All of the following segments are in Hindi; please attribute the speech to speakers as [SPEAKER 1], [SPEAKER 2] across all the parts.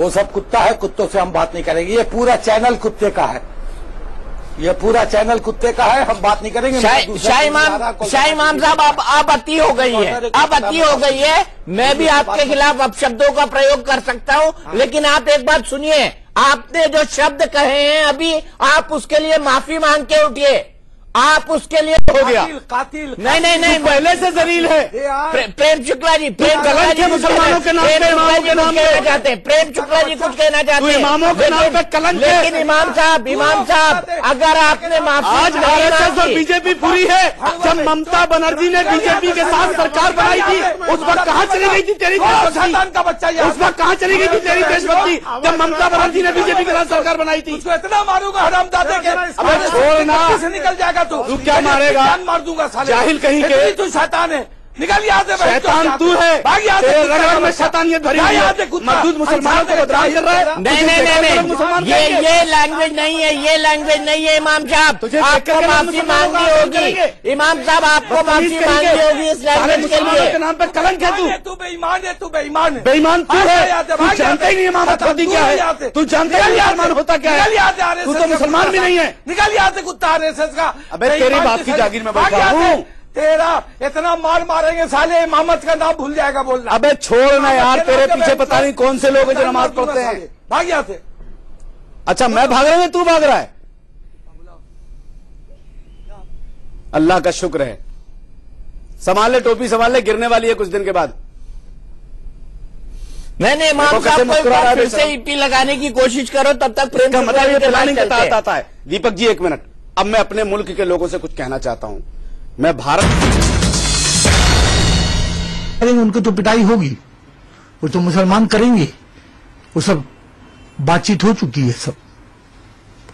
[SPEAKER 1] वो सब कुत्ता है कुत्तों से हम बात नहीं करेंगे। ये पूरा चैनल कुत्ते का है। ये पूरा चैनल कुत्ते का है हम बात नहीं करेंगे।
[SPEAKER 2] शाह इमाम शाह इमाम साहब आप अब अति हो गई है। आप अति हो गई है। मैं भी आपके खिलाफ अपशब्दों का प्रयोग कर सकता हूँ। लेकिन आप एक बात सुनिए। आपने जो शब्द कहे हैं अभी आप उसके लिए माफ़ी मांग के उठिए। आप उसके लिए हो गया।
[SPEAKER 1] कातिल कातिल
[SPEAKER 2] नहीं नहीं नहीं
[SPEAKER 3] पहले से जलील है।
[SPEAKER 2] प्रे- प्रेम शुक्ला जी प्रेम शुक्ला जी
[SPEAKER 3] मुसलमानों के नाम पे, इमामों
[SPEAKER 2] जी
[SPEAKER 3] के
[SPEAKER 2] कुछ
[SPEAKER 3] नाम
[SPEAKER 2] कहना चाहते हैं? प्रेम शुक्ला जी कुछ कहना चाहते हैं?
[SPEAKER 3] इमामों के नाम पे कलंक है।
[SPEAKER 2] लेकिन इमाम साहब इमाम साहब अगर आपने माफ़ी
[SPEAKER 3] आज आरएसएस और बीजेपी पूरी है। जब ममता बनर्जी ने बीजेपी के साथ सरकार बनाई थी उस वक्त कहाँ चली गई थी तेरी देशभक्ति?
[SPEAKER 1] का बच्चा
[SPEAKER 3] उस वक्त कहाँ चली गई थी तेरी देशभक्ति? जब ममता बनर्जी ने बीजेपी के साथ सरकार बनाई थी।
[SPEAKER 1] उसको इतना मारूँगा हराम दादे के।
[SPEAKER 3] अबे छोड़ ना।
[SPEAKER 1] से निकल जाएगा तू
[SPEAKER 3] तू क्या मारेगा?
[SPEAKER 1] जान मार दूँगा साले
[SPEAKER 3] जाहिल कहीं के।
[SPEAKER 1] तू शैतान है निकल यहाँ से
[SPEAKER 3] शैतान तू है।
[SPEAKER 1] भाग यहाँ से
[SPEAKER 3] तेरे
[SPEAKER 1] कुत्ता
[SPEAKER 3] रग
[SPEAKER 1] का
[SPEAKER 3] रग में। शैतानियत भरी हुई है। मजदूर मुसलमानों को बदनाम कर रहा है।
[SPEAKER 1] नहीं,
[SPEAKER 2] नहीं नहीं नहीं। ये ये लैंग्वेज नहीं है ये लैंग्वेज नहीं है इमाम साहब।
[SPEAKER 3] तुझे
[SPEAKER 2] आपको माफ़ी मांगनी होगी। इमाम साहब आपको माफ़ी मांगनी होगी इस लैंग्वेज के
[SPEAKER 3] मुसलमानों के
[SPEAKER 2] लिए
[SPEAKER 3] नाम पे कलंक है तू।
[SPEAKER 1] बेईमान तू बेईमान है तू बेईमान है।
[SPEAKER 3] बेईमान तू है। तू जानता ही नहीं
[SPEAKER 1] खत्म,
[SPEAKER 3] होती क्या
[SPEAKER 1] है।
[SPEAKER 3] तू जानता ही मुसलमान होता क्या है। तू तो मुसलमान भी नहीं है।
[SPEAKER 1] निकल यहाँ से कुत्ता आरएसएस का।
[SPEAKER 3] अबे तेरी बाप की जागीर में बैठा हूँ।
[SPEAKER 1] तेरा इतना मार मारेंगे साले इमामत का नाम भूल जाएगा बोलना।
[SPEAKER 3] अबे छोड़ ना यार तेरे पीछे पता नहीं कौन से लोग हैं जो नमाज़ पढ़ते हैं।
[SPEAKER 1] भाग यहाँ से।
[SPEAKER 3] अच्छा मैं भाग रहा हूँ तू भाग रहा है? अल्लाह का शुक्र है। संभाल ले टोपी संभाल ले गिरने वाली है कुछ दिन के बाद।
[SPEAKER 2] नहीं इमाम साहब को
[SPEAKER 3] है
[SPEAKER 2] फिर से ईपी लगाने की कोशिश करो तब तक प्रेम शुक्ला
[SPEAKER 3] मतलब ये प्लानिंग के। आता है। दीपक जी एक मिनट। अब मैं अपने मुल्क के लोगों से कुछ कहना चाहता हूँ। मैं भारत
[SPEAKER 4] करेंगे उनको तो पिटाई होगी। वो तो मुसलमान करेंगे। वो सब बातचीत हो चुकी है सब।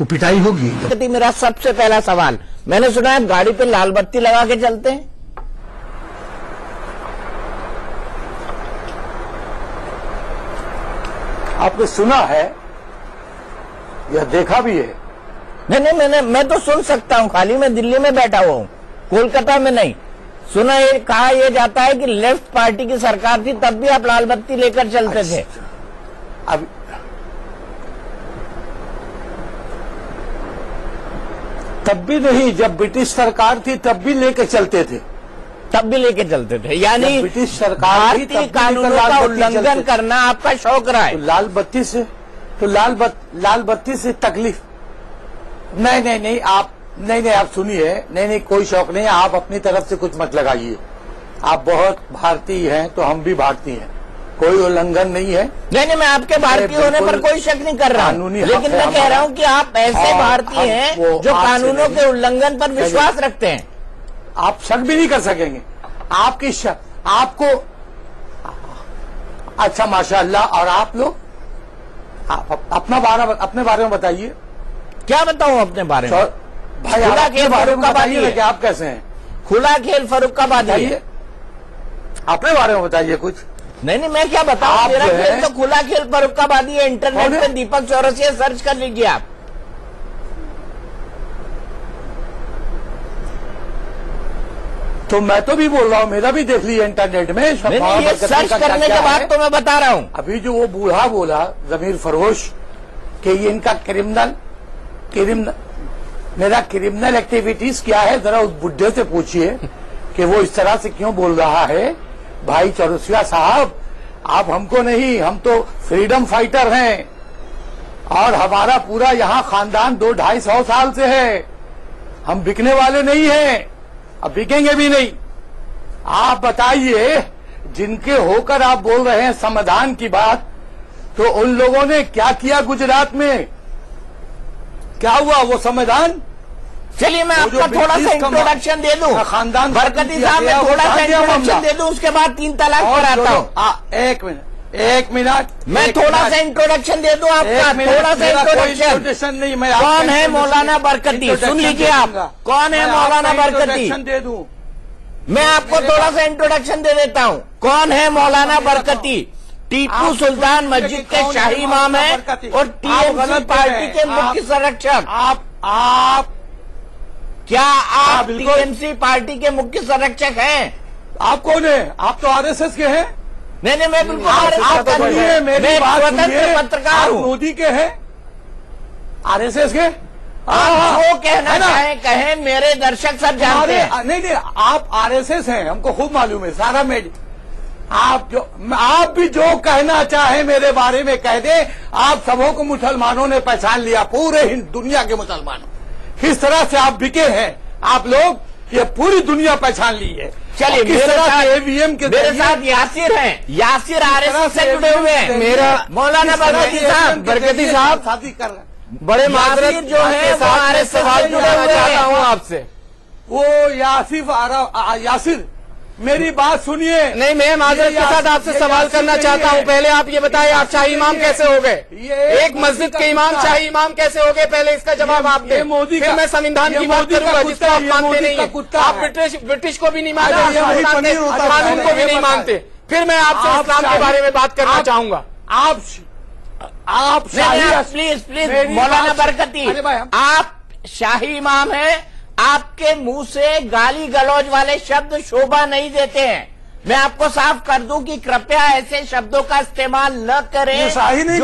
[SPEAKER 4] वो पिटाई होगी।
[SPEAKER 2] मेरा सबसे पहला सवाल मैंने सुना है गाड़ी पे लाल बत्ती लगा के चलते हैं।
[SPEAKER 1] आपने सुना है? या देखा भी है?
[SPEAKER 2] नहीं नहीं मैंने मैं तो सुन सकता हूँ। खाली मैं दिल्ली में बैठा हुआ हूँ। कोलकाता में नहीं। सुना ये कहा यह जाता है कि लेफ़्ट पार्टी की सरकार थी तब भी आप लाल बत्ती लेकर चलते थे।
[SPEAKER 1] अब तब भी नहीं जब ब्रिटिश सरकार थी तब भी लेके चलते थे।
[SPEAKER 2] तब भी लेके चलते थे। यानी
[SPEAKER 1] ब्रिटिश सरकार
[SPEAKER 2] भारतीय कानूनों का उल्लंघन करना आपका शौक रहा है।
[SPEAKER 1] तो लाल बत्ती से तो लाल बत, लाल बत्ती से तकलीफ़। नहीं नहीं नहीं आप नहीं नहीं आप सुनिए। नहीं नहीं कोई शौक नहीं आप अपनी तरफ़ से कुछ मत लगाइए। आप बहुत भारतीय हैं तो हम भी भारतीय हैं। कोई उल्लंघन नहीं है।
[SPEAKER 2] नहीं नहीं मैं आपके भारतीय होने पर कोई शक नहीं कर रहा। हूँ
[SPEAKER 1] कानूनी
[SPEAKER 2] लेकिन मैं कह रहा हूँ कि आप ऐसे भारतीय हैं जो कानूनों के उल्लंघन पर विश्वास रखते हैं।
[SPEAKER 1] आप शक भी नहीं कर सकेंगे। आपकी शक आपको अच्छा माशाअल्लाह और आप लोग आप अपना बारे अपने बारे में बताइए।
[SPEAKER 2] क्या बताऊँ अपने बारे में?
[SPEAKER 1] भाई
[SPEAKER 2] खुला खेल फर्रुखाबादी है।
[SPEAKER 1] आप कैसे हैं?
[SPEAKER 2] खुला खेल फरुखाबादी है।
[SPEAKER 1] अपने बारे में बताइए कुछ।
[SPEAKER 2] नहीं नहीं मैं क्या बताऊँ? मेरा खेल तो खुला खेल फरुखाबादी है। इंटरनेट पे दीपक चौरसिया सर्च कर लीजिए आप।
[SPEAKER 1] तो मैं तो भी बोल रहा हूँ मेरा भी देख लीजिए इंटरनेट में।
[SPEAKER 2] ये सर्च करने के बाद तो मैं बता रहा हूँ।
[SPEAKER 1] अभी जो वो बूढ़ा बोला जमीर फरोश कि ये इनका क्रिमिनल क्रिमिनल मेरा क्रिमिनल एक्टिविटीज़ क्या है? जरा उस बुढ़े से पूछिए कि वो इस तरह से क्यों बोल रहा है? भाई चौरसिया साहब, आप हमको नहीं, हम तो फ्रीडम फाइटर हैं। और हमारा पूरा यहाँ खानदान दो ढाई सौ साल से है। हम बिकने वाले नहीं हैं। अब बिकेंगे भी नहीं। आप बताइए, जिनके होकर आप बोल रहे हैं समाधान की बात तो उन लोगों ने क्या किया गुजरात में? क्या हुआ वो संविधान
[SPEAKER 2] चलिए मैं आपका थोड़ा सा इंट्रोडक्शन दे दूँ
[SPEAKER 1] खानदान
[SPEAKER 2] बरकती साहब मैं थोड़ा सा? इंट्रोडक्शन दे दूँ उसके बाद तीन तलाक
[SPEAKER 1] और
[SPEAKER 2] पर आता हूँ
[SPEAKER 1] एक मिनट एक मिनट
[SPEAKER 2] मैं थोड़ा सा इंट्रोडक्शन दे दूँ आपका थोड़ा सा इंट्रोडक्शन
[SPEAKER 1] नहीं मैं
[SPEAKER 2] कौन है मौलाना बरकती? सुन लीजिए आप। कौन है मौलाना बरकती?
[SPEAKER 1] दे दूँ
[SPEAKER 2] मैं आपको थोड़ा सा इंट्रोडक्शन दे देता हूँ कौन है मौलाना बरकती टीपू सुल्तान मस्जिद
[SPEAKER 1] के
[SPEAKER 2] शाही इमाम है और टीएमसी पार्टी के मुख्य संरक्षक।
[SPEAKER 1] आप आप
[SPEAKER 2] क्या आप
[SPEAKER 1] हाँ,
[SPEAKER 2] टीएमसी पार्टी के मुख्य संरक्षक हैं?
[SPEAKER 1] आप कौन है? आप तो आरएसएस के हैं।
[SPEAKER 2] नहीं नहीं मैं बिल्कुल हूँ।
[SPEAKER 1] मेरी बात
[SPEAKER 2] स्वतंत्र पत्रकार हूँ।
[SPEAKER 1] मोदी के हैं। आरएसएस के?
[SPEAKER 2] आप जो कहना
[SPEAKER 1] है ना?
[SPEAKER 2] चाहें कहें मेरे दर्शक सब जानते हैं।
[SPEAKER 1] नहीं नहीं आप आरएसएस हैं हमको खूब मालूम है सारा मेड आप जो आप भी जो कहना चाहे मेरे बारे में कह दे आप सबों को मुसलमानों ने पहचान लिया पूरे हिंद दुनिया के मुसलमानों। किस तरह से आप बिके हैं आप लोग ये पूरी दुनिया पहचान ली है।
[SPEAKER 2] चलिए मेरे साथ
[SPEAKER 1] एवीएम के
[SPEAKER 2] मेरे साथ यासिर हैं। यासिर आरएसएस से जुड़े हुए हैं।
[SPEAKER 1] मेरा
[SPEAKER 2] मौलाना बरकती साहब
[SPEAKER 5] बरकती साहब,
[SPEAKER 1] शादी कर रहे हैं।
[SPEAKER 5] बड़े माजरत
[SPEAKER 2] जो है वो से जुड़े हुए
[SPEAKER 5] चाहता
[SPEAKER 2] हैं।
[SPEAKER 5] आपसे।
[SPEAKER 1] वो यासिफ आरा यासिर मेरी बात सुनिए।
[SPEAKER 5] नहीं मैं माजरत के साथ आपसे सवाल करना चाहता
[SPEAKER 1] हूँ।
[SPEAKER 5] पहले आप ये बताएँ आप शाही इमाम कैसे हो गए? एक मस्जिद के इमाम शाही इमाम कैसे हो गए? पहले इसका जवाब आप दे।
[SPEAKER 1] मोदी
[SPEAKER 5] फिर मैं संविधान की बात करूँगा जिसको आप मानते नहीं
[SPEAKER 1] का
[SPEAKER 5] आप ब्रिटिश ब्रिटिश को भी नहीं मानते
[SPEAKER 1] है।
[SPEAKER 5] कानून को भी नहीं मानते। फिर मैं आपसे
[SPEAKER 1] आप
[SPEAKER 5] इस्लाम के बारे में बात करना चाहूँगा।
[SPEAKER 1] आप आप
[SPEAKER 2] प्लीज़ प्लीज़ मौलाना बरकती आप शाही इमाम हैं आपके मुँह से गाली गलौज वाले शब्द शोभा नहीं देते हैं। मैं आपको साफ़ कर दूँ कि कृपया ऐसे शब्दों का इस्तेमाल न करें
[SPEAKER 1] नहीं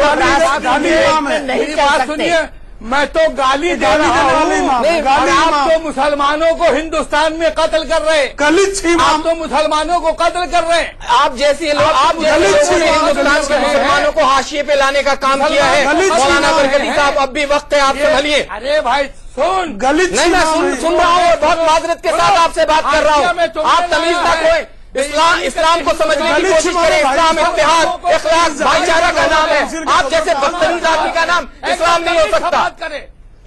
[SPEAKER 2] नहीं, कर सकते।
[SPEAKER 1] सुनिए। मैं तो गाली दे रहा हूँ। आप तो मुसलमानों को हिंदुस्तान में कत्ल कर रहे हैं।
[SPEAKER 5] गलित
[SPEAKER 1] आप तो मुसलमानों को कत्ल कर रहे हैं।
[SPEAKER 5] आप जैसे लोग
[SPEAKER 1] आप
[SPEAKER 5] जैसे हिंदुस्तान के मुसलमानों को हाशिए पे लाने का काम किया है।
[SPEAKER 1] दलित
[SPEAKER 5] मौलाना बरकती साहब अब भी वक्त है आप
[SPEAKER 1] ये-
[SPEAKER 5] संभलिए
[SPEAKER 1] अरे भाई सुन।
[SPEAKER 5] गलित नहीं मैं सुन सुन रहा हूँ बहुत माजरत के साथ आपसे बात कर रहा हूँ। आप तमीज ना खोए इस्लाम इस्लाम को समझने की कोशिश करें। इस्लाम इतिहाद इखलाक भाईचारा का नाम है। आप जैसे बदतमीज आदमी का नाम इस्लाम नहीं हो सकता।
[SPEAKER 1] बात करे।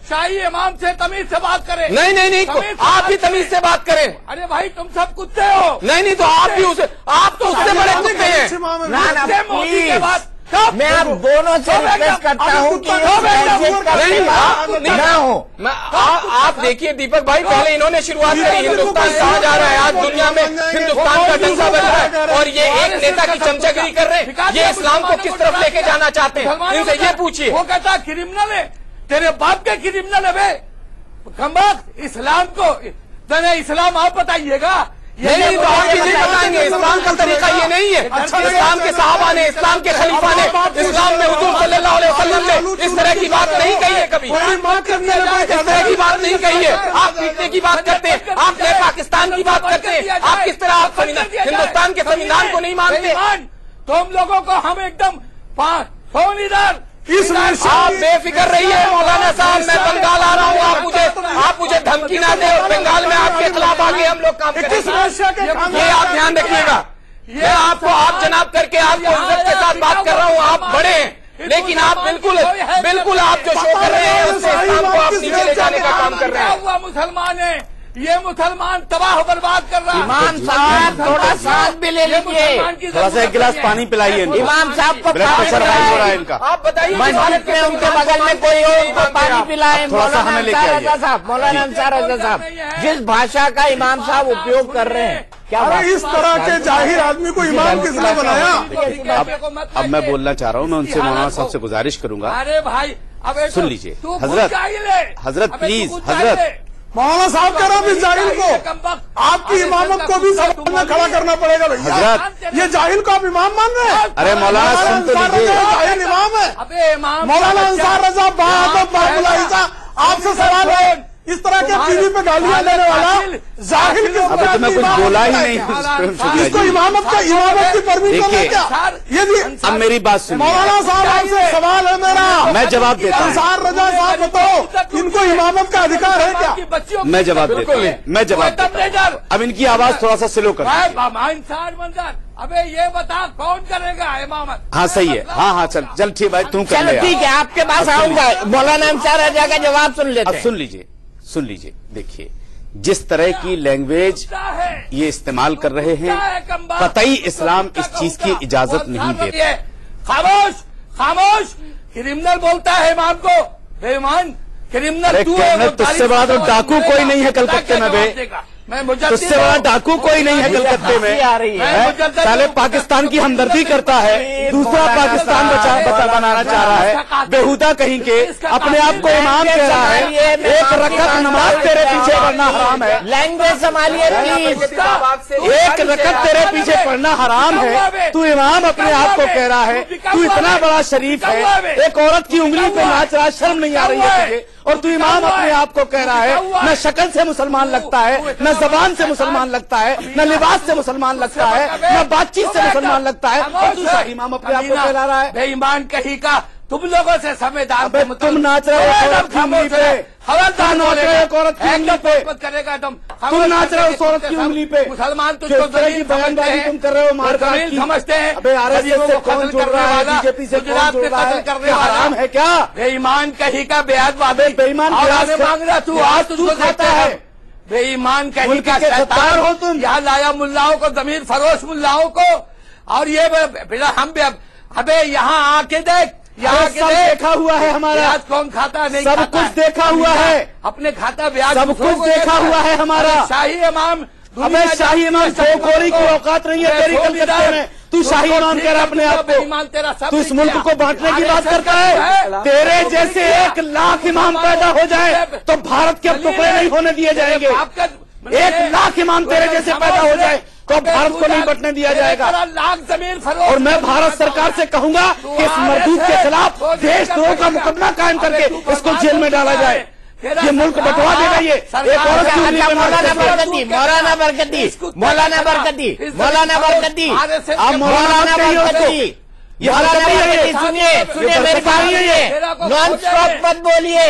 [SPEAKER 1] शाही इमाम से तमीज से बात करें।
[SPEAKER 5] नहीं नहीं नहीं आप भी तमीज। से बात करें।
[SPEAKER 1] अरे भाई तुम सब कुत्ते हो।
[SPEAKER 5] नहीं नहीं तो आप भी उसे आप तो उससे बड़े कुत्ते हैं।
[SPEAKER 1] मोदी के बाद
[SPEAKER 2] मैं आप दोनों से रिक्वेस्ट करता हूँ कि
[SPEAKER 1] सब
[SPEAKER 2] इस
[SPEAKER 1] एकदम
[SPEAKER 2] मैसेज का
[SPEAKER 5] नहीं, आप
[SPEAKER 2] इस्तेमाल
[SPEAKER 5] नहीं-
[SPEAKER 2] ना हो।
[SPEAKER 5] आप देखिए दीपक भाई पहले इन्होंने शुरुआत करी हिंदुस्तान कहा जा रहा है आज दुनिया में? हिंदुस्तान का डंका बज रहा है। और ये एक नेता की चमचागिरी कर रहे हैं। ये इस्लाम को किस तरफ़ लेके जाना चाहते हैं? इनसे ये पूछिए।
[SPEAKER 1] वो कहता क्रिमिनल है तेरे बाप के क्रिमिनल है बे। कमबख्त इस्लाम को तेरे इस्लाम आप बताइएगा।
[SPEAKER 5] नहीं तो आप भी बताएँगे। इस्लाम का तरीका ये नहीं है। इस्लाम के साहबा ने इस्लाम के खलीफा ने इस्लाम में हुजूर सल्लल्लाहु अलैहि वसल्लम ने इस तरह की बात नहीं कही है कभी। इस तरह की बात नहीं कही है। आप पीटने की बात करते हैं। आप नए पाकिस्तान की बात करते हैं। आप किस तरह आप संविधान हिंदुस्तान के संविधान को नहीं मानते?
[SPEAKER 1] बेईमान, तुम लोगों को हम एकदम इधर।
[SPEAKER 5] इस आप बेफिक्र रहिए मौलाना साहब मैं बंगाल आ रहा हूँ आप मुझे आप मुझे धमकी ना दे और बंगाल में आपके खिलाफ आगे हम लोग काम करेंगे। ये आप ध्यान रखिएगा। मैं आपको आप जनाब करके आपको इज़्ज़त के साथ बात कर रहा हूँ आप बड़े हैं। लेकिन आप बिल्कुल बिल्कुल आप जो शो कर रहे हैं उससे इस्लाम को आप नीचे ले जाने का काम कर रहे हैं।
[SPEAKER 1] मुसलमान है। ये मुसलमान तबाह बर्बाद कर रहा है।
[SPEAKER 2] इमाम साहब थोड़ा सांस भी ले लीजिए।
[SPEAKER 3] थोड़ा सा एक गिलास पानी पिलाइए।
[SPEAKER 2] इमाम साहब को
[SPEAKER 3] प्रेशर हो रहा है इनका।
[SPEAKER 5] आप बताइए
[SPEAKER 2] मस्जिद में उनके बगल में कोई हो उनको पानी पिलाए। मौलाना अंसार रजा साहब मौलाना अंसार रजा साहब जिस भाषा का इमाम साहब उपयोग कर रहे हैं क्या बात
[SPEAKER 6] इस तरह के ज़ाहिर आदमी को इमाम किसने बनाया?
[SPEAKER 3] अब अब मैं बोलना चाह रहा हूँ मैं उनसे मौलाना साहब से गुजारिश करूँगा।
[SPEAKER 1] अरे भाई अब
[SPEAKER 3] सुन
[SPEAKER 1] तो-
[SPEAKER 3] लीजिए। हज़रत। हज़रत, प्लीज़, हज़रत।
[SPEAKER 6] मौलाना साहब कह रहा हूँ इस जाहिल को आपकी इमामत को भी सामने में खड़ा करना पड़ेगा भैया। ये जाहिल को आप इमाम मान रहे हैं?
[SPEAKER 3] अरे मौलाना सुन तो लीजिए।
[SPEAKER 6] जाहिल इमाम है। मौलाना अंसार रजा बहादुर बाबुला ईसा आपसे सवाल है इस तरह के टीवी पे गालियाँ देने वाला जाहिल के
[SPEAKER 3] अब तो मैं कुछ बोला ही नहीं।
[SPEAKER 6] इसको इमामत का इमामत की परमिशन है क्या? ये भी
[SPEAKER 3] अब मेरी बात सुनिए।
[SPEAKER 6] मौलाना साहब आपसे सवाल है मेरा।
[SPEAKER 3] मैं जवाब देता हूँ।
[SPEAKER 6] अंसार रजा साहब बताओ इनको इमामत का अधिकार है क्या?
[SPEAKER 3] मैं जवाब देता हूँ। मैं जवाब देता हूँ। अब इनकी आवाज़ थोड़ा सा स्लो कर।
[SPEAKER 1] भाई इंसान मंजर अबे ये बता कौन करेगा इमामत?
[SPEAKER 3] हाँ सही है। हाँ हाँ चल चल ठीक भाई तू कर ले।
[SPEAKER 2] ठीक है आपके पास आऊँगा। मौलाना अंसार रजा का जवाब सुन लेते
[SPEAKER 3] अब
[SPEAKER 2] हैं।
[SPEAKER 3] सुन लीजिए। सुन लीजिए देखिए जिस तरह की लैंग्वेज ये इस्तेमाल कर रहे हैं कतई इस्लाम इस चीज़ की इजाज़त नहीं देता
[SPEAKER 1] है। खामोश खामोश क्रिमिनल बोलता है इमाम को बेईमान क्रिमिनल तू है,
[SPEAKER 3] तुझसे
[SPEAKER 1] बात
[SPEAKER 3] डाकू कोई नहीं है। कलकत्ते में बे।
[SPEAKER 1] मैं
[SPEAKER 3] तो उससे बड़ा डाकू कोई नहीं है कलकत्ते में।
[SPEAKER 2] हँसी आ रही है।
[SPEAKER 3] साले पाकिस्तान की हमदर्दी करता है। दूसरा पाकिस्तान बचा बचा बनाना चाह रहा है। बेहुदा कहीं के। अपने आप को इमाम कह रहा है। एक रकत नमाज़ तेरे पीछे पढ़ना हराम है।
[SPEAKER 2] लैंग्वेज संभालिए प्लीज़
[SPEAKER 3] एक रकत तेरे पीछे पढ़ना हराम है। तू इमाम अपने आप को कह रहा है। तू इतना बड़ा शरीफ है। एक औरत की उंगली पे नाच रहा शर्म नहीं आ रही है और तू इमाम अपने आप को कह रहा है न शक्ल से मुसलमान लगता है न जबान से मुसलमान लगता है न लिबास से मुसलमान लगता है न बातचीत से मुसलमान लगता है। और दूसरा इमाम अपने आप को कह रहा है
[SPEAKER 1] बेईमान कहीं का तुम लोगों से संविधान
[SPEAKER 3] तुम नाच रहे हो हो पे।
[SPEAKER 1] करेगा तुम।
[SPEAKER 3] तुम नाच रहे हो औरत की उंगली पे।
[SPEAKER 1] मुसलमान तुझको
[SPEAKER 3] बयानबाजी। तुम कर रहे हो मारकाट
[SPEAKER 1] समझते हैं।
[SPEAKER 3] अबे आरएसएस से कौन जुड़ रहा है? बीजेपी से
[SPEAKER 1] गुजरात में कत्ल
[SPEAKER 3] है?
[SPEAKER 1] करने वाला
[SPEAKER 3] हराम है क्या?
[SPEAKER 1] बेईमान कहीं का बेहद
[SPEAKER 3] बेईमान
[SPEAKER 1] मांग रहा तू आज तुझको
[SPEAKER 3] खाता है।
[SPEAKER 1] बेईमान कहीं का
[SPEAKER 3] सत्तार हो तुम।
[SPEAKER 1] यहाँ लाया मुल्लाओं को ज़मीन फरोश मुल्लाओं को। और ये हम भी अब अबे यहाँ आके देख। यहाँ
[SPEAKER 3] सब
[SPEAKER 1] देख
[SPEAKER 3] हुआ है हमारा।
[SPEAKER 1] ब्याज कौन खाता नहीं
[SPEAKER 3] सब
[SPEAKER 1] खाता?
[SPEAKER 3] कुछ
[SPEAKER 1] है।
[SPEAKER 3] देखा हुआ है।
[SPEAKER 1] अपने खाता ब्याज
[SPEAKER 3] सब कुछ देखा हुआ है हमारा।
[SPEAKER 1] शाही इमाम हमें
[SPEAKER 3] शाही इमाम गोरी की। औकात नहीं है तेरी कलकत्ते में। तू शाही इमाम कह रहा अपने आप को तू इस मुल्क को बांटने की बात करता है। तेरे जैसे एक लाख इमाम पैदा हो जाए तो भारत के अब टुकड़े नहीं होने दिए जाएँगे। एक लाख इमाम तेरे जैसे पैदा हो जाए। तो भारत को नहीं बटने दिया जाएगा।
[SPEAKER 1] लाख ज़मीन
[SPEAKER 3] और मैं भारत सरकार से कहूँगा कि इस मरदूत के खिलाफ देशद्रोह का मुकदमा कायम करके इसको जेल में डाला जाए। ये मुल्क बंटवा देगा ये। एक औरत
[SPEAKER 2] मौलाना। बरकती मौलाना बरकती मौलाना बरकती मौलाना बरकती।
[SPEAKER 3] आप मौलाना।
[SPEAKER 2] बरकती। सुनिए सुनिए मेरी बात। सुनिए। नॉन स्टॉप मत बोलिए।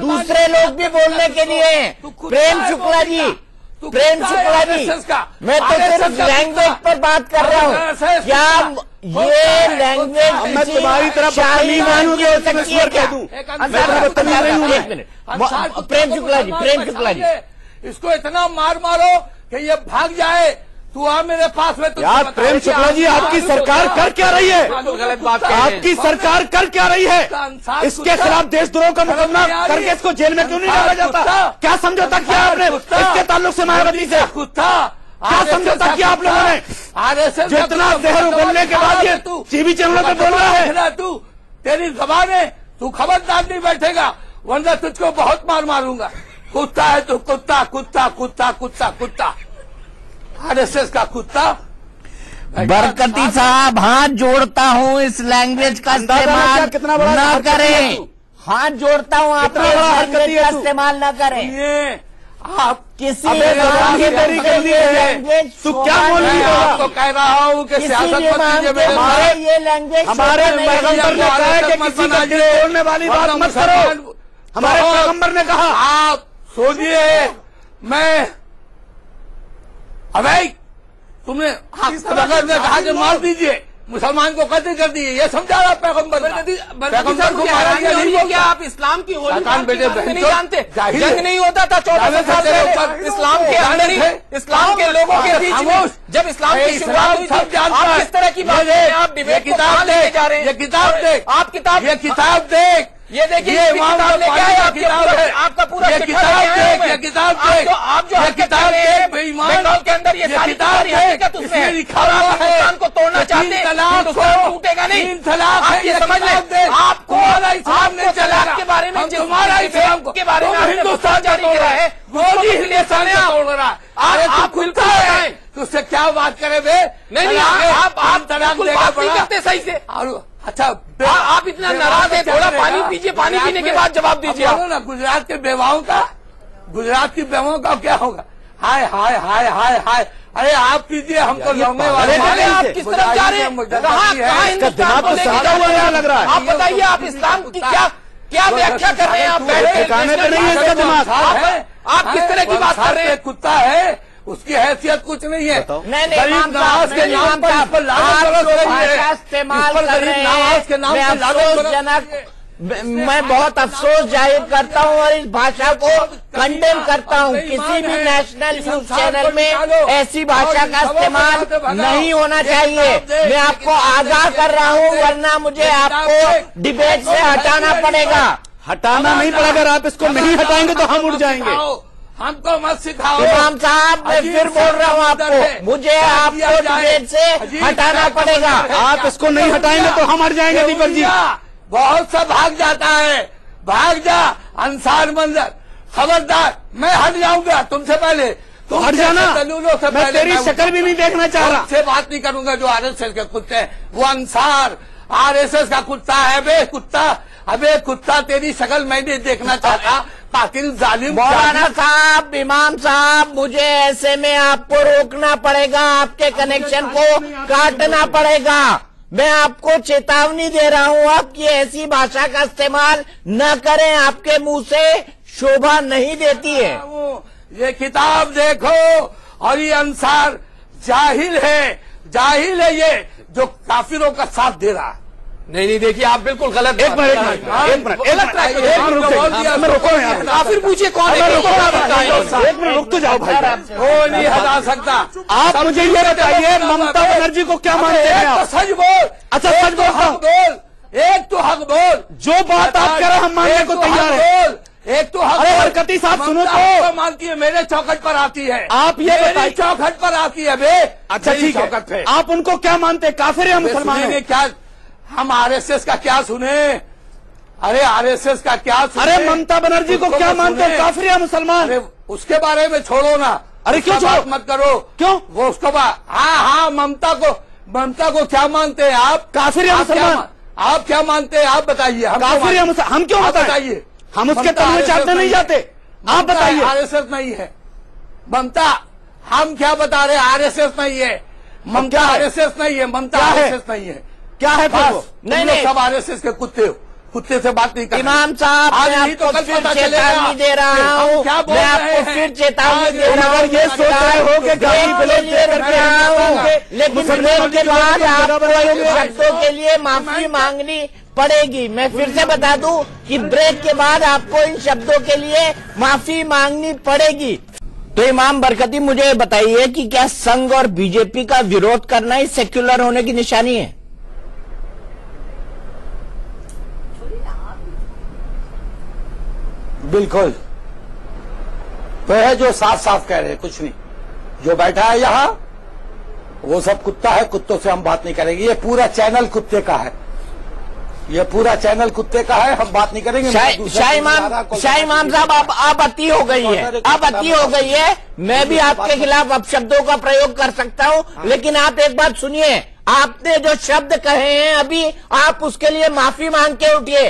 [SPEAKER 2] दूसरे लोग भी बोलने के लिए। प्रेम शुक्ला जी प्रेम शुक्ला जी मैं तो सिर्फ़ लैंग्वेज पर बात कर रहा हूँ। क्या ये लैंग्वेज
[SPEAKER 3] मैं तुम्हारी तरफ़ हूँ
[SPEAKER 2] सकती है क्या
[SPEAKER 3] हूँ।
[SPEAKER 2] एक मिनट। प्रेम शुक्ला जी प्रेम शुक्ला जी।
[SPEAKER 1] इसको इतना मार मारो कि ये भाग जाए। तू आ मेरे पास में
[SPEAKER 3] यार प्रेम शुक्ला जी आपकी सरकार कर क्या रही है?
[SPEAKER 5] गलत बात।
[SPEAKER 3] आपकी सरकार कर क्या रही है? इसके खिलाफ देशद्रोह का मुकदमा करके इसको जेल में क्यों नहीं डाला जाता? क्या समझौता किया आपने इसके ताल्लुक से मायावती से? क्या समझौता किया आप लोगों ने?
[SPEAKER 1] आरएसएस
[SPEAKER 3] जो इतना जहर उगलने के बाद ये टीवी चैनलों पे बोल रहा है।
[SPEAKER 1] तू। तेरी जबान है। तू खबरदार नहीं बैठेगा। वरना तुझको बहुत मार मारूँगा। कुत्ता है तू कुत्ता कुत्ता कुत्ता कुत्ता कुत्ता। आरएसएस का कुत्ता।
[SPEAKER 2] बरकती साहब हाथ जोड़ता हूँ इस लैंग्वेज का इस्तेमाल
[SPEAKER 3] कितना बड़ा
[SPEAKER 2] न करें। हाथ जोड़ता हूँ आप लैंग्वेज का इस्तेमाल न करें।
[SPEAKER 1] आप
[SPEAKER 2] किसी लैंग्वेज
[SPEAKER 3] तू क्या बोल रही हो।
[SPEAKER 1] आपको कह रहा हूँ कि सियासत
[SPEAKER 2] हमारे ये लैंग्वेज
[SPEAKER 3] हमारे पैगंबर ने कहा है कि किसी का दिल तोड़ने वाली बात मत करो। हमारे पैगंबर ने कहा।
[SPEAKER 1] आप सोचिए मैं अबे तुमने ने कहा कि मार दीजिए? मुसलमान को कत्ल कर दिए ये समझा रहा पैगंबर का। पैगंबर को मारा दिया नहीं
[SPEAKER 5] क्या
[SPEAKER 1] बोलता।
[SPEAKER 5] आप इस्लाम की होली
[SPEAKER 1] बेटे
[SPEAKER 5] नहीं जानते। जंग नहीं होता था चौदह साल पहले। इस्लाम के अंदर ही इस्लाम के लोगों के बीच जब इस्लाम की शुरुआत हुई
[SPEAKER 1] सब जानता
[SPEAKER 5] आप
[SPEAKER 1] है।
[SPEAKER 5] किस तरह की बात हैं? आप डिबेट
[SPEAKER 1] किताब देख,
[SPEAKER 5] जा रहे हैं।
[SPEAKER 1] ये किताब देख।
[SPEAKER 5] आप किताब
[SPEAKER 1] ये किताब देख।
[SPEAKER 5] ये देखिए
[SPEAKER 1] ये
[SPEAKER 5] किताब लेके आए आपके पूरा- आपका पूरा
[SPEAKER 1] ये किताब देख, ये किताब
[SPEAKER 5] आप
[SPEAKER 1] देख।
[SPEAKER 5] जो आप जो
[SPEAKER 1] किताब।
[SPEAKER 5] बंगाल के अंदर ये सारी
[SPEAKER 1] किताब
[SPEAKER 5] हकीकत उसमें है।
[SPEAKER 1] लिखा हुआ है।
[SPEAKER 5] हिंदुस्तान को तोड़ना चाहते हैं टूटेगा नहीं।
[SPEAKER 1] तीन तलाक है,
[SPEAKER 5] ये समझ लें। आपको
[SPEAKER 1] इस्लाम
[SPEAKER 5] तलाक के बारे में
[SPEAKER 1] हम
[SPEAKER 5] जिस
[SPEAKER 1] तुम्हारा इस्लाम
[SPEAKER 5] के बारे में
[SPEAKER 1] हिंदुस्तान
[SPEAKER 5] जारी किया है।
[SPEAKER 1] मोदी हिंदुस्तान। तोड़ रहा है।
[SPEAKER 5] आप- आप
[SPEAKER 1] खुलता है।
[SPEAKER 5] बताएँ।
[SPEAKER 1] तुझसे क्या बात करे बे?
[SPEAKER 5] नहीं आप आप
[SPEAKER 1] तलाक देगा
[SPEAKER 5] सही से
[SPEAKER 1] अच्छा बे-
[SPEAKER 5] आ- आप इतना नाराज़ है थोड़ा पानी पीजिए, पानी पीने के बाद जवाब दीजिए
[SPEAKER 1] अब
[SPEAKER 5] आप।
[SPEAKER 1] बोलो ना गुजरात के बेवाओं का गुजरात की बेवाओं का क्या होगा हाय हाय हाय हाय हाय अरे आप कीजिए हमको लौंगे वाले
[SPEAKER 5] आप किस तरफ़ जा रहे हैं कहाँ हिंदुस्तान को
[SPEAKER 3] तो
[SPEAKER 5] हैं?
[SPEAKER 3] लग रहा है।
[SPEAKER 5] आप बताइए आप इस्लाम की क्या क्या व्याख्या कर रहे हैं आप बैठ
[SPEAKER 3] ठिकाने पे नहीं है इसका दिमाग।
[SPEAKER 5] आप किस तरह की बात कर रहे हैं
[SPEAKER 1] कुत्ता है उसकी हैसियत कुछ नहीं है।
[SPEAKER 2] नहीं नहीं
[SPEAKER 1] गरीब नवाज़ के
[SPEAKER 2] नहीं,
[SPEAKER 1] नाम पर इस पर है। गरीब नवाज़ के नाम
[SPEAKER 2] मैं
[SPEAKER 1] पर
[SPEAKER 2] मैं बहुत अफसोस ज़ाहिर करता हूँ और इस भाषा को कंडेम करता हूँ। किसी भी नेशनल न्यूज़ चैनल में ऐसी भाषा का इस्तेमाल नहीं होना चाहिए। मैं आपको आगाह कर रहा हूँ वरना मुझे आपको डिबेट से हटाना पड़ेगा।
[SPEAKER 3] हटाना नहीं पड़ेगा अगर आप इसको नहीं हटाएँगे तो हम उड़ जाएँगे।
[SPEAKER 1] हमको मत सिखाओ।
[SPEAKER 2] इमाम साहब मैं फिर बोल रहा हूँ आपको मुझे आपको? डिबेट से हटाना पड़ेगा।
[SPEAKER 3] आप इसको नहीं हटाएँगे तो हम हट जाएँगे दीपक जी।
[SPEAKER 1] बहुत सा भाग जाता है। भाग जा अंसार मंजर। खबरदार मैं हट जाऊँगा तुमसे पहले।
[SPEAKER 3] तो हट जाना।
[SPEAKER 1] से
[SPEAKER 3] मैं तेरी शक्ल भी नहीं देखना चाह रहा।
[SPEAKER 1] से बात नहीं करूँगा जो आरएसएस के कुत्ते हैं। वो अंसार आरएसएस का कुत्ता है बे कुत्ता अबे कुत्ता तेरी शक्ल मैं नहीं देखना चाहता। कातिल जालिम
[SPEAKER 2] मौलाना साहब इमाम साहब मुझे ऐसे में आपको रोकना पड़ेगा आपके कनेक्शन को काटना पड़ेगा। मैं आपको चेतावनी दे रहा हूँ अब कि ऐसी भाषा का इस्तेमाल न करें आपके मुँह से शोभा नहीं देती है।
[SPEAKER 1] ये किताब देखो और ये अंसार जाहिल है जाहिल है ये जो काफिरों का साथ दे रहा है।
[SPEAKER 5] नहीं नहीं देखिए आप बिल्कुल गलत
[SPEAKER 3] एक मिनट एक मिनट एक मिनट एक मिनट एक मिनट रुक यार
[SPEAKER 5] काफिर पूछिए कौन है
[SPEAKER 3] एक मिनट रुक तो जाओ भाई।
[SPEAKER 1] वो नहीं हटा सकता।
[SPEAKER 3] आप मुझे ये बताइए ममता बनर्जी को क्या मानते हैं
[SPEAKER 1] तो
[SPEAKER 3] आप?
[SPEAKER 1] सच बोल
[SPEAKER 3] अच्छा, सच
[SPEAKER 1] तो
[SPEAKER 3] बोलता
[SPEAKER 1] हक बोल एक तो हक बोल।
[SPEAKER 3] जो बात आप कह रहे हैं हम मानने को
[SPEAKER 1] तो
[SPEAKER 3] तैयार है।
[SPEAKER 1] एक तो हक
[SPEAKER 3] अरे
[SPEAKER 1] बोल।
[SPEAKER 3] हरकती साहब सुनो तो।
[SPEAKER 1] मानती है मेरे चौखट पर आती है।
[SPEAKER 3] आप ये
[SPEAKER 1] मेरी
[SPEAKER 3] बताइए।
[SPEAKER 1] चौखट पर आती है बे।
[SPEAKER 3] अच्छा ठीक है। आप उनको क्या मानते हैं? काफिर या मुसलमान
[SPEAKER 1] क्या हम आरएसएस का क्या सुने? अरे आरएसएस का क्या सुने?
[SPEAKER 3] अरे ममता बनर्जी को क्या मानते हैं। काफिर या मुसलमान?
[SPEAKER 1] अरे उसके बारे में छोड़ो ना।
[SPEAKER 3] अरे क्यों छोड़ो?
[SPEAKER 1] मत करो।
[SPEAKER 3] क्यों?
[SPEAKER 1] वो उसको हाँ हाँ ममता को ममता को क्या मानते हैं आप?
[SPEAKER 3] काफिर या मुसलमान?
[SPEAKER 1] आप क्या मानते हैं? आप बताइए। हम
[SPEAKER 3] काफिर या मुसलमान? हम क्यों
[SPEAKER 1] बताइए।
[SPEAKER 3] हम उसके तलवे
[SPEAKER 1] RSS
[SPEAKER 3] नहीं जाते। आप बताइए।
[SPEAKER 1] आरएसएस नहीं है। ममता हम क्या बता रहे आरएसएस नहीं है। ममता आरएसएस नहीं है। ममता आरएसएस नहीं है।
[SPEAKER 3] क्या है फिर
[SPEAKER 1] बस।
[SPEAKER 2] नहीं, नहीं।
[SPEAKER 1] सब आरएसएस के कुत्ते हो। कुत्ते से बात नहीं कर
[SPEAKER 2] इमाम साहब
[SPEAKER 1] आज
[SPEAKER 2] मैं
[SPEAKER 1] नहीं तो कल
[SPEAKER 2] फिर चेतावनी दे रहा हूँ।
[SPEAKER 1] क्या बोल
[SPEAKER 2] मैं आपको फिर चेतावनी दे रहा हूँ
[SPEAKER 1] ये सोच रहे हो कि
[SPEAKER 2] हूँ। लेकिन ब्रेक के बाद आपको। इन शब्दों के लिए माफ़ी मांगनी पड़ेगी। मैं फिर से बता दूँ कि ब्रेक के बाद आपको इन शब्दों के लिए माफ़ी मांगनी पड़ेगी। तो इमाम बरकती मुझे बताइए कि क्या संघ और बीजेपी का विरोध करना ही सेक्युलर होने की निशानी है?
[SPEAKER 1] बिल्कुल। तो है जो साफ़ साफ़ कह रहे हैं कुछ नहीं। जो बैठा है यहाँ वो सब कुत्ता है कुत्तों से हम बात नहीं करेंगे। ये पूरा चैनल कुत्ते का है। ये पूरा चैनल कुत्ते का है हम बात नहीं करेंगे।
[SPEAKER 2] शाह इमाम शाह इमाम साहब आप अब अति हो गई है। अब अति हो गई है। मैं भी आपके खिलाफ अपशब्दों का प्रयोग कर सकता हूँ। लेकिन आप एक बात सुनिए। आपने जो शब्द कहे हैं अभी आप उसके लिए माफ़ी मांग के उठिए।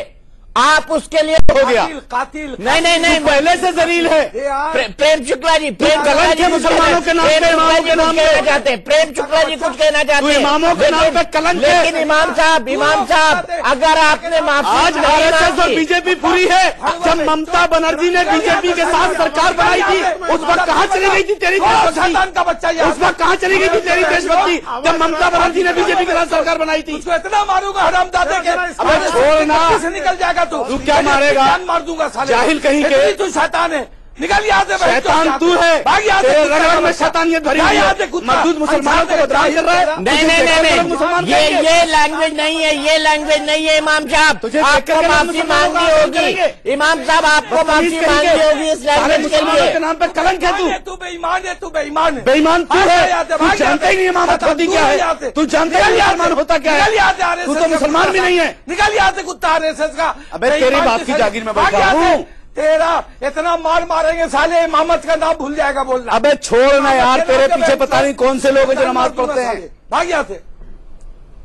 [SPEAKER 2] आप उसके लिए हो गया।
[SPEAKER 1] कातिल कातिल
[SPEAKER 2] नहीं नहीं नहीं
[SPEAKER 3] पहले से जलील है।
[SPEAKER 2] प्रे, प्रेम शुक्ला जी प्रेम शुक्ला जी
[SPEAKER 3] मुसलमानों के नाम पे, इमामों के नाम
[SPEAKER 2] कहना चाहते हैं। प्रेम शुक्ला जी कुछ कहना चाहते हैं।
[SPEAKER 3] इमामों के नाम पे कलंक
[SPEAKER 2] लेकिन इमाम साहब इमाम साहब अगर आपने माफ़ी
[SPEAKER 3] आज आरएसएस और बीजेपी पूरी है। जब ममता बनर्जी ने बीजेपी के साथ सरकार बनाई थी उस वक्त कहाँ चली गई थी तेरी देशभक्ति?
[SPEAKER 1] का बच्चा
[SPEAKER 3] उस वक्त कहाँ चली गई थी तेरी देशभक्ति? जब ममता बनर्जी ने बीजेपी के साथ सरकार बनाई थी।
[SPEAKER 1] इतना मारूँगा हराम दादे के निकल जाएगा तू
[SPEAKER 3] तू क्या मारेगा?
[SPEAKER 1] जान मार दूँगा साले
[SPEAKER 3] जाहिल कहीं के।
[SPEAKER 1] तू शैतान है निकल यहाँ से
[SPEAKER 3] शैतान तू है।
[SPEAKER 1] भाग यहाँ से
[SPEAKER 3] तेरे
[SPEAKER 1] कुत्ता
[SPEAKER 3] रग
[SPEAKER 1] का
[SPEAKER 3] रग में शैतानियत भरी हुई है।
[SPEAKER 1] कुत्ता।
[SPEAKER 3] मुसलमानों को बदनाम कर रहा है।
[SPEAKER 2] नहीं नहीं नहीं
[SPEAKER 3] मुसलमान
[SPEAKER 2] ये ये लैंग्वेज नहीं है ये लैंग्वेज नहीं है इमाम साहब। आपको माफ़ी मांगनी होगी। इमाम साहब आपको माफ़ी मांगनी होगी इस लैंग्वेज के लिए।
[SPEAKER 3] नाम पे कलंक है तू।
[SPEAKER 1] बेईमान तू बेईमान है तू बेईमान है।
[SPEAKER 3] बेईमान तू है। तू जानता ही नहीं होती
[SPEAKER 1] तू
[SPEAKER 3] क्या है। तू जानता ही मुसलमान होता क्या है। तू तो मुसलमान भी नहीं है।
[SPEAKER 1] निकल यहाँ से कुत्ता आरएसएस का।
[SPEAKER 3] अबे तेरी बाप की जागीर में
[SPEAKER 1] भाग
[SPEAKER 3] बैठा हूँ।
[SPEAKER 1] तेरा इतना मार मारेंगे साले इमामत का नाम भूल जाएगा बोलना।
[SPEAKER 3] अबे छोड़ ना यार तेरे पीछे पता नहीं कौन से लोग हैं जो नमाज़ पढ़ते हैं।
[SPEAKER 1] भाग यहाँ से।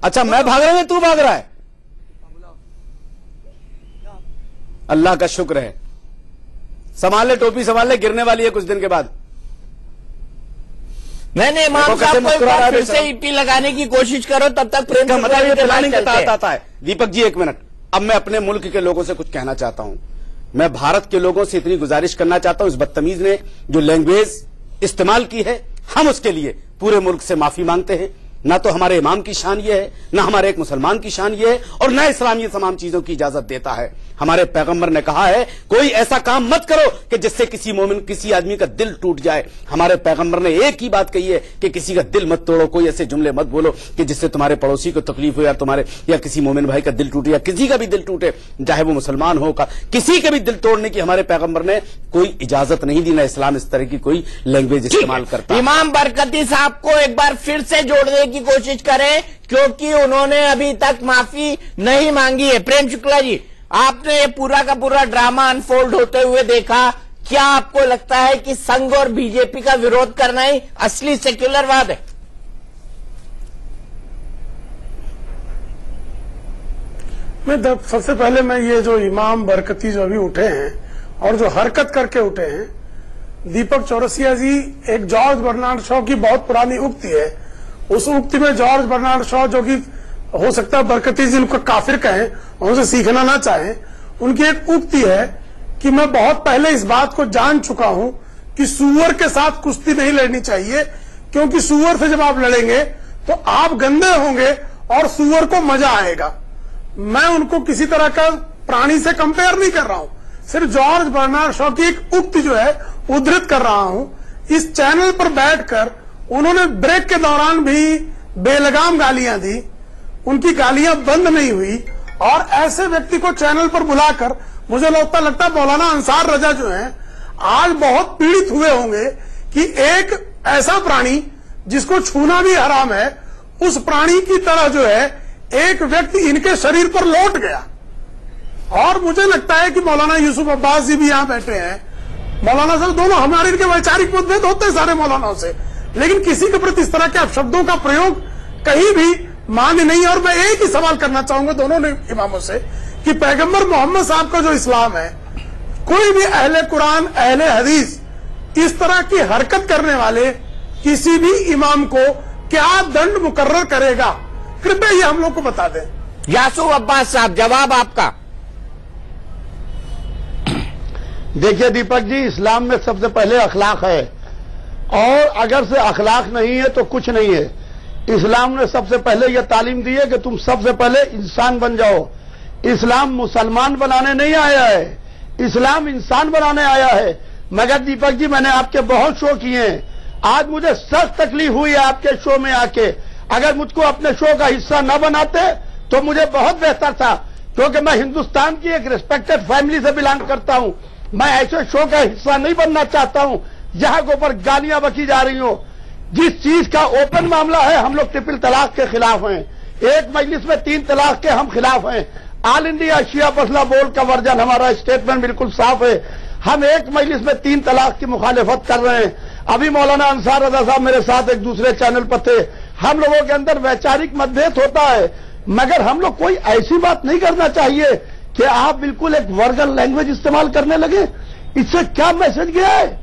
[SPEAKER 3] अच्छा मैं भाग रहा हूँ तू भाग रहा है? अल्लाह का शुक्र है। संभाल ले टोपी संभाल ले गिरने वाली है कुछ दिन के बाद।
[SPEAKER 2] मैंने इमाम साहब को
[SPEAKER 3] है
[SPEAKER 2] फिर से ईपी लगाने की कोशिश करो तब तक प्रेम शुक्ला
[SPEAKER 3] मतलब ये प्लानिंग के। आता है। दीपक जी एक मिनट। अब मैं अपने मुल्क के लोगों से कुछ कहना चाहता हूँ। मैं भारत के लोगों से इतनी गुजारिश करना चाहता हूँ, इस बदतमीज ने जो लैंग्वेज इस्तेमाल की है, हम उसके लिए पूरे मुल्क से माफ़ी मांगते हैं। ना तो हमारे इमाम की शान ये है, ना हमारे एक मुसलमान की शान ये है, और ना इस्लामी तमाम चीज़ों की इजाज़त देता है। हमारे पैगंबर ने कहा है कोई ऐसा काम मत करो कि जिससे किसी मोमिन किसी आदमी का दिल टूट जाए। हमारे पैगंबर ने एक ही बात कही है कि किसी का दिल मत तोड़ो कोई ऐसे जुमले मत बोलो कि जिससे तुम्हारे पड़ोसी को तकलीफ़ हो या तुम्हारे या किसी मोमिन भाई का दिल टूटे या किसी का भी दिल टूटे चाहे वो मुसलमान हो का। किसी के भी दिल तोड़ने की हमारे पैगंबर ने कोई इजाज़त नहीं दी ना इस्लाम इस तरह की कोई लैंग्वेज इस्तेमाल करता।
[SPEAKER 2] इमाम बरकती साहब को एक बार फिर से जोड़ने की कोशिश करें क्योंकि उन्होंने अभी तक माफ़ी नहीं मांगी है। प्रेम शुक्ला जी आपने ये पूरा का पूरा ड्रामा अनफोल्ड होते हुए देखा, क्या आपको लगता है कि संघ और बीजेपी का विरोध करना ही असली सेक्युलरवाद है?
[SPEAKER 6] मैं सबसे पहले मैं ये जो इमाम बरकती जो अभी उठे हैं, और जो हरकत करके उठे हैं, दीपक चौरसिया जी, एक जॉर्ज बर्नार्ड शॉ की बहुत पुरानी उक्ति है। उस उक्ति में जॉर्ज बर्नार्ड शॉ जो कि हो सकता है बरकती जी उनको काफिर कहें और उनसे सीखना ना चाहें। उनकी एक उक्ति है कि मैं बहुत पहले इस बात को जान चुका हूँ कि सुअर के साथ कुश्ती नहीं लड़नी चाहिए, क्योंकि सुअर से जब आप लड़ेंगे तो आप गंदे होंगे और सुअर को मज़ा आएगा। मैं उनको किसी तरह का प्राणी से कंपेयर नहीं कर रहा हूँ। सिर्फ़ जॉर्ज बर्नार्ड शॉ की एक उक्ति जो है, उद्धृत कर रहा हूँ। इस चैनल पर बैठकर उन्होंने ब्रेक के दौरान भी बेलगाम गालियाँ दी। उनकी गालियाँ बंद नहीं हुई और ऐसे व्यक्ति को चैनल पर बुलाकर, मुझे लगता लगता मौलाना अंसार रजा जो है, आज बहुत पीड़ित हुए होंगे कि एक ऐसा प्राणी जिसको छूना भी हराम है, उस प्राणी की तरह जो है, एक व्यक्ति इनके शरीर पर लौट गया। और मुझे लगता है कि मौलाना यूसुफ अब्बास जी भी यहाँ बैठे हैं। मौलाना साहब, दोनों हमारे इनके वैचारिक मतभेद होते हैं सारे मौलानाओं से। लेकिन किसी के प्रति इस तरह के शब्दों का प्रयोग कहीं भी मान्य नहीं है और मैं एक ही सवाल करना चाहूँगा दोनों ने इमामों से कि पैगंबर मोहम्मद साहब का जो इस्लाम है कोई भी अहले कुरान अहले हदीस इस तरह की हरकत करने वाले किसी भी इमाम को क्या दंड मुकर्र करेगा? कृपया ये हम लोग को बता दें।
[SPEAKER 2] यासूब अब्बास साहब जवाब आपका।
[SPEAKER 7] देखिए दीपक जी इस्लाम में सबसे पहले अखलाक है। और अगर से अखलाक नहीं है तो कुछ नहीं है। इस्लाम ने सबसे पहले यह तालीम दी है कि तुम सबसे पहले इंसान बन जाओ। इस्लाम मुसलमान बनाने नहीं आया है। इस्लाम इंसान बनाने आया है। मगर दीपक जी, मैंने आपके बहुत शो किए हैं। आज मुझे सख्त तकलीफ़ हुई है आपके शो में आके। अगर मुझको अपने शो का हिस्सा न बनाते तो मुझे बहुत बेहतर था। क्योंकि मैं हिंदुस्तान की एक रिस्पेक्टेड फैमिली से बिलोंग करता हूँ। मैं ऐसे शो का हिस्सा नहीं बनना चाहता हूँ, जहाँ के ऊपर गालियाँ बकी जा रही हो। जिस चीज़ का ओपन मामला है, हम लोग ट्रिपल तलाक के खिलाफ हैं। एक मजलिस में तीन तलाक के हम खिलाफ हैं। ऑल इंडिया शिया मसला बोर्ड का वर्जन हमारा स्टेटमेंट बिल्कुल साफ़ है। हम एक मजलिस में तीन तलाक की मुखालिफत कर रहे हैं। अभी मौलाना अंसार रजा साहब मेरे साथ एक दूसरे चैनल पर थे। हम लोगों के अंदर वैचारिक मतभेद होता है। मगर हम लोग कोई ऐसी बात नहीं करना चाहिए कि आप बिल्कुल एक वर्गल लैंग्वेज इस्तेमाल करने लगे। इससे क्या मैसेज गया है?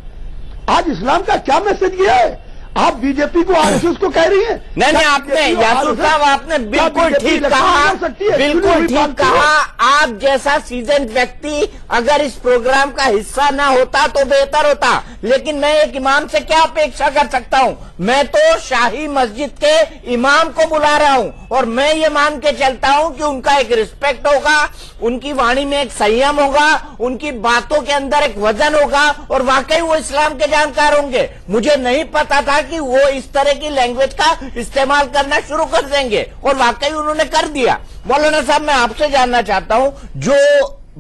[SPEAKER 7] आज इस्लाम का क्या मैसेज गया है? आप बीजेपी को आरएसएस को कह रही हैं?
[SPEAKER 2] नहीं नहीं आपने
[SPEAKER 7] RSS
[SPEAKER 2] साहब आपने बिल्कुल ठीक कहा? बिल्कुल ठीक कहा। आप जैसा सीज़न व्यक्ति अगर इस प्रोग्राम का हिस्सा ना होता तो बेहतर होता। लेकिन मैं एक इमाम से क्या अपेक्षा कर सकता हूँ? मैं तो शाही मस्जिद के इमाम को बुला रहा हूँ और मैं ये मान के चलता हूँ कि उनका एक रिस्पेक्ट होगा उनकी वाणी में एक संयम होगा उनकी बातों के अंदर एक वज़न होगा और वाकई वो इस्लाम के जानकार होंगे। मुझे नहीं पता था कि वो इस तरह की लैंग्वेज का इस्तेमाल करना शुरू कर देंगे। और वाकई उन्होंने कर दिया। मौलाना साहब, मैं आपसे जानना चाहता हूँ, जो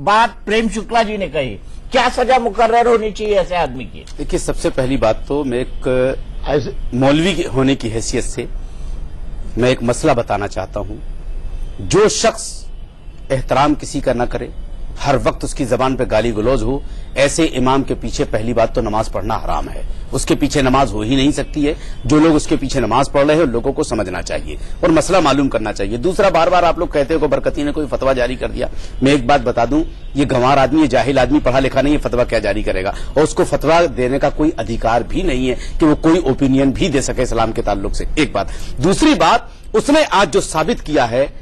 [SPEAKER 2] बात प्रेम शुक्ला जी ने कही, क्या सजा मुकर्र होनी चाहिए ऐसे आदमी की?
[SPEAKER 3] देखिए, सबसे पहली बात तो मैं एक मौलवी होने की हैसियत से मैं एक मसला बताना चाहता हूँ। जो शख्स एहतराम किसी का न करे हर वक्त उसकी जबान पे गाली गलौज हो। ऐसे इमाम के पीछे पहली बात तो नमाज़ पढ़ना हराम है। उसके पीछे नमाज़ हो ही नहीं सकती है। जो लोग उसके पीछे नमाज़ पढ़ रहे हैं लोगों को समझना चाहिए और मसला मालूम करना चाहिए। दूसरा बार बार आप लोग कहते हो बरकती ने कोई फतवा जारी कर दिया। मैं एक बात बता दूँ, ये गंवार आदमी, ये जाहिल आदमी पढ़ा लिखा नहीं है, फतवा क्या जारी करेगा? और उसको फतवा देने का कोई अधिकार भी नहीं है कि वो कोई ओपिनियन भी दे सके इस्लाम के ताल्लुक से। एक बात। दूसरी बात, उसने आज जो साबित किया है,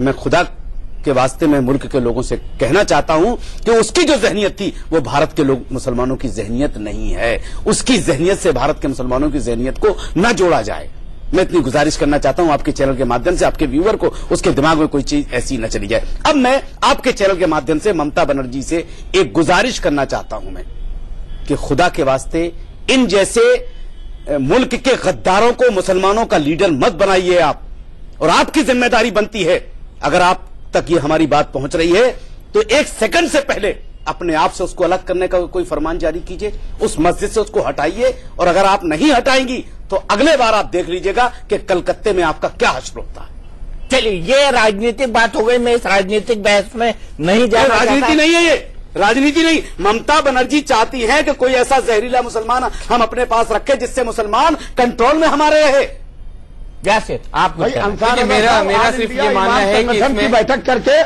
[SPEAKER 3] मैं खुदा के वास्ते में मुल्क के लोगों से कहना चाहता हूँ कि उसकी जो जहनीत थी, वो भारत के लोग, मुसलमानों की जहनीत नहीं है। उसकी जहनीत से भारत के मुसलमानों की जहनीत को न जोड़ा जाए। मैं इतनी गुजारिश करना चाहता हूँ आपके चैनल के माध्यम से, आपके व्यूअर को, उसके दिमाग में कोई चीज़ ऐसी न चली जाए। अब मैं आपके चैनल के माध्यम से ममता बनर्जी से एक गुजारिश करना चाहता हूँ मैं कि खुदा के वास्ते इन जैसे मुल्क के गद्दारों को, मुसलमानों का लीडर मत बनाइए आप। और आपकी ज़िम्मेदारी बनती है। अगर आप तक ये हमारी बात पहुँच रही है। तो एक सेकंड से पहले अपने आप से उसको अलग करने का कोई फरमान जारी कीजिए उस मस्जिद से उसको हटाइए और अगर आप नहीं हटाएँगी तो अगले बार आप देख लीजिएगा कि कलकत्ते में आपका क्या हश्र होता है।
[SPEAKER 2] चलिए ये राजनीतिक बात हो गई मैं इस राजनीतिक बहस में नहीं जाना
[SPEAKER 3] राजनीति नहीं है ये। राजनीति नहीं ममता बनर्जी चाहती है कि कोई ऐसा जहरीला मुसलमान हम अपने पास रखें जिससे मुसलमान कंट्रोल में हमारे रहे।
[SPEAKER 2] जैसे आप
[SPEAKER 7] भाई अंसार
[SPEAKER 5] मेरा- मेरा सिर्फ़ ये मानना है कि
[SPEAKER 7] संगठन की
[SPEAKER 5] इसमें-
[SPEAKER 7] बैठक करके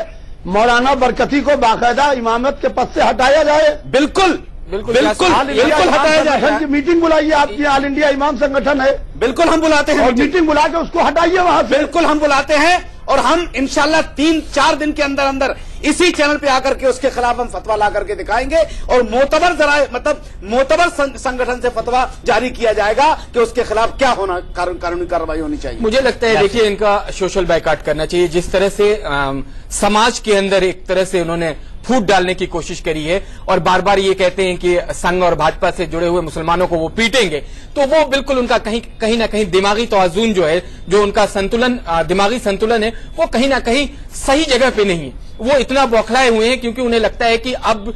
[SPEAKER 7] मौलाना बरकती को बाकायदा इमामत के पद से हटाया जाए।
[SPEAKER 3] बिल्कुल।
[SPEAKER 5] बिल्कुल,
[SPEAKER 3] बिल्कुल। बिल्कुल हटाया जाए
[SPEAKER 7] मीटिंग बुलाइए आपकी ऑल इंडिया इमाम संगठन है।
[SPEAKER 3] बिल्कुल हम बुलाते हैं। मीटिंग।
[SPEAKER 7] बुला के उसको हटाइए वहाँ
[SPEAKER 3] बिल्कुल हम बुलाते हैं। और हम इनशाला तीन चार दिन के अंदर अंदर इसी चैनल पे आकर के उसके खिलाफ हम फतवा ला करके दिखाएँगे और मोतबर जरा मतलब मोतबर संगठन से फतवा जारी किया जाएगा कि उसके खिलाफ क्या होना कानून कार्रवाई होनी चाहिए।
[SPEAKER 5] मुझे लगता है देखिए इनका सोशल बाइकाट करना चाहिए। जिस तरह से आ, समाज के अंदर एक तरह से उन्होंने फूट डालने की कोशिश करी है और बार बार ये कहते हैं कि संघ और भाजपा से जुड़े हुए मुसलमानों को वो पीटेंगे। तो वो बिल्कुल उनका कहीं कहीं ना कहीं दिमागी तोजुन जो है, जो उनका संतुलन दिमागी संतुलन है, वो कहीं ना कहीं सही जगह पे नहीं। है वो इतना बौखलाए हुए हैं क्योंकि उन्हें लगता है कि अब